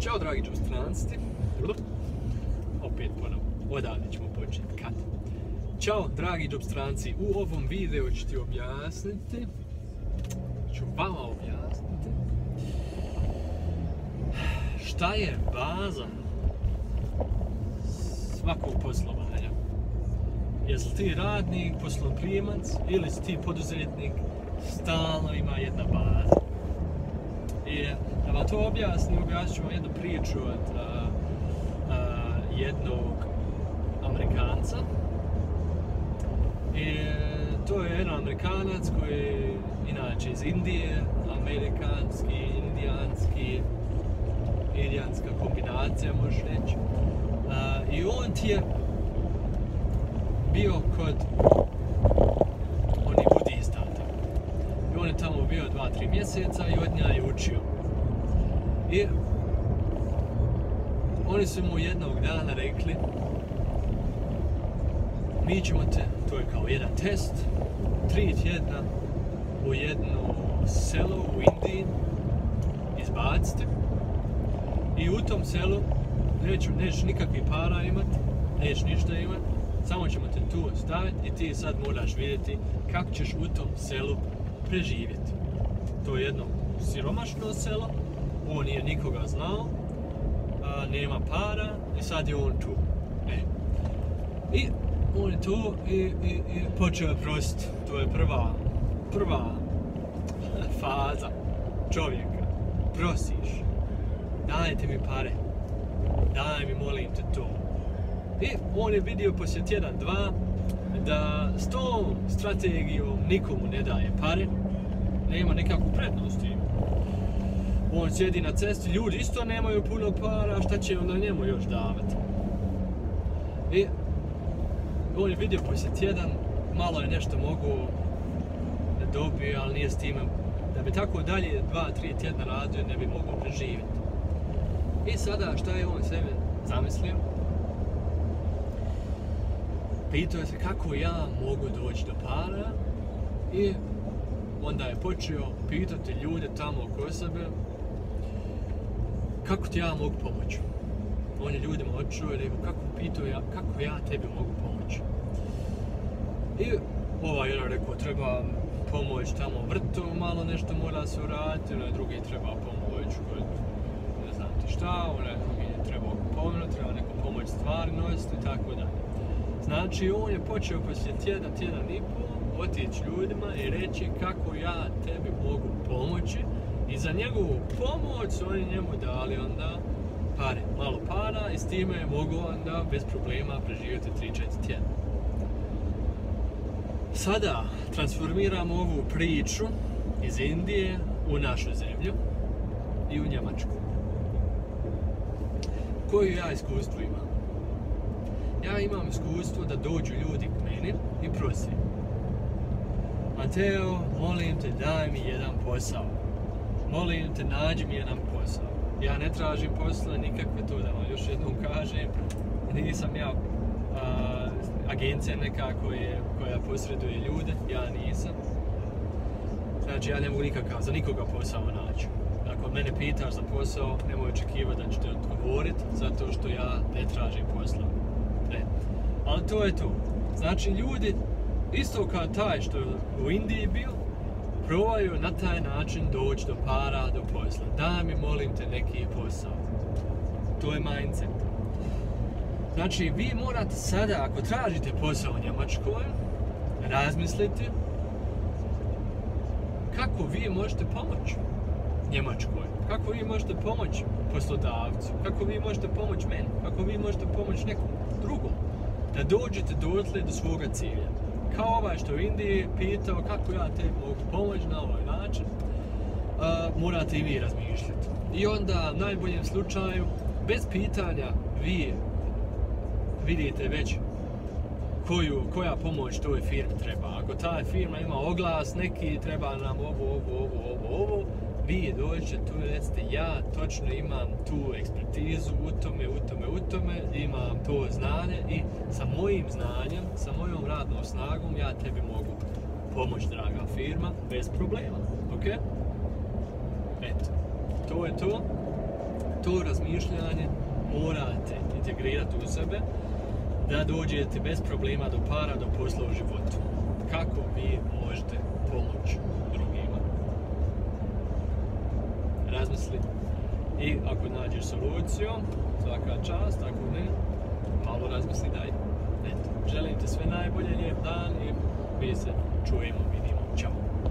Ćao dragi stranci. Opet ponovno, odavde ćemo početi. Kad? Ćao dragi stranci, u ovom videu ću ti objasniti, ću vama objasniti, šta je baza svakog poslovanja. Jesi ti radnik, posloprimac ili si ti poduzetnik, stalno ima jedna baza. I da vam to objasnim, objasnit ću vam jednu priču od jednog Amerikanca. I to je jedan Amerikanac koji je inače iz Indije, amerikanski, indijanski, indijanska kombinacija možeš reći. I on ti je bio kod onih budistata. I on je tamo bio dva, tri mjeseca i od nja je učio. I oni su mu jednog dana rekli mi ćemo te, to je kao jedan test, tri tjedna u jedno selo u Indiji izbaciti i u tom selu neću, nećeš nikakvih para imat, nećeš ništa imat, samo ćemo te tu staviti i ti sad moraš vidjeti kako ćeš u tom selu preživjeti. To je jedno siromašno selo, on nije nikoga znao, nema para i sad je on tu. E. I on je tu i, i, i počeo je prositi. To je prva, prva faza čovjeka. Prosiš. Dajte mi pare. Daj mi, molim te to. I on je vidio poslije tjedan, dva, da s tom strategijom nikomu ne daje pare, nema nekakvu prednost on sjedi na cesti, ljudi isto nemaju puno para, šta će onda njemu još davati? I on je vidio poslije tjedan, malo je nešto mogu da dobije, ali nije s time, da bi tako dalje dva, tri tjedna radio, ne bi mogao preživjeti. I sada šta je on sebe zamislio? Pitao se kako ja mogu doći do para i onda je počeo pitati ljude tamo oko sebe kako ti ja mogu pomoći? On je ljudima odčuo i rekao, kako pitao ja, kako ja tebi mogu pomoći? I ovaj jedan rekao, treba pomoć tamo vrtu, malo nešto mora se uraditi, onaj drugi treba pomoć kod ne znam ti šta, onaj drugi treba pomoć, treba neko pomoć stvari nositi i tako dalje. Znači, on je počeo poslije tjedan, tjedan i pol otići ljudima i reći kako ja tebi mogu pomoći i za njegovu pomoć su oni njemu dali onda pare, malo para i s time je mogu onda bez problema preživjeti 3-4 tjedna. Sada transformiramo ovu priču iz Indije u našu zemlju i u Njemačku. Koju ja iskustvo imam? Ja imam iskustvo da dođu ljudi k meni i prosim. Mateo, molim te, daj mi jedan posao molim te, nađi mi jedan posao. Ja ne tražim posla nikakve to da vam još jednom kažem. Nisam ja agencija neka koja posreduje ljude, ja nisam. Znači ja ne mogu nikakav, za nikoga posao naći. Ako mene pitaš za posao, nemoj očekivati da ću te odgovoriti, zato što ja ne tražim posla. Ne. Ali to je to. Znači ljudi, isto kao taj što je u Indiji bio, probaju na taj način doći do para, do posla. Daj mi, molim te, neki posao. To je mindset. Znači, vi morate sada, ako tražite posao u Njemačkoj, razmisliti kako vi možete pomoći Njemačkoj. Kako vi možete pomoći poslodavcu. Kako vi možete pomoći meni. Kako vi možete pomoći nekom drugom. Da dođete dotle do svoga cilja kao ovaj što u Indiji pitao kako ja te mogu pomoći na ovaj način, morate i vi razmišljati. I onda, u najboljem slučaju, bez pitanja, vi vidite već koju, koja pomoć toj firmi treba. Ako ta firma ima oglas, neki treba nam ovo, ovo, ovo, ovo, ovo, vi dođete tu i recite ja točno imam tu ekspertizu u tome, u tome, u tome, imam to znanje i sa mojim znanjem, sa mojom radnom snagom ja tebi mogu pomoći, draga firma, bez problema, ok? Eto, to je to. to razmišljanje morate integrirati u sebe da dođete bez problema do para, do posla u životu. Kako vi možete pomoći drugima? Razmisli. I ako nađeš soluciju, svaka čast, ako ne, malo razmisli daj. Eto, želim ti sve najbolje, lijep dan i mi se čujemo, vidimo. Ćao!